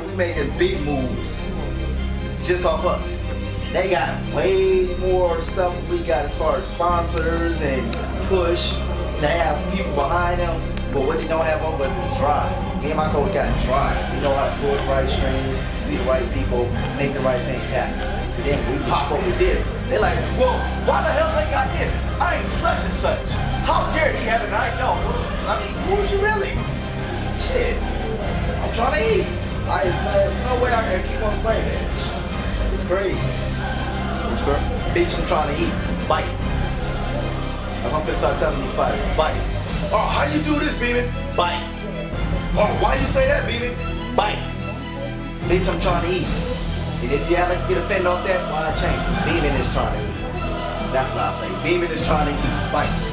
we making big moves just off us. They got way more stuff we got as far as sponsors and push. They have people behind them, but what they don't have on us is drive. Me and my coach got drive. We know how to pull the right strings, see the right people, make the right things happen. So then we pop up with this. They're like, whoa, why the hell they got this? I am such and such. How dare he have an I know? I mean, who is you really? Shit. I'm trying to eat. I, it's no, no way I can keep on playing this. It's crazy. Bitch, I'm trying to eat. Bite. That's I'm gonna start telling these fighters. Bite. Oh, how you do this, Beeman? Bite. Oh, why you say that, Beeman? Bite. Bitch, I'm trying to eat. And if you ever get offended off that, why not change it? Beeman is trying to eat. That's what I say. Beeman is trying to eat. Bite.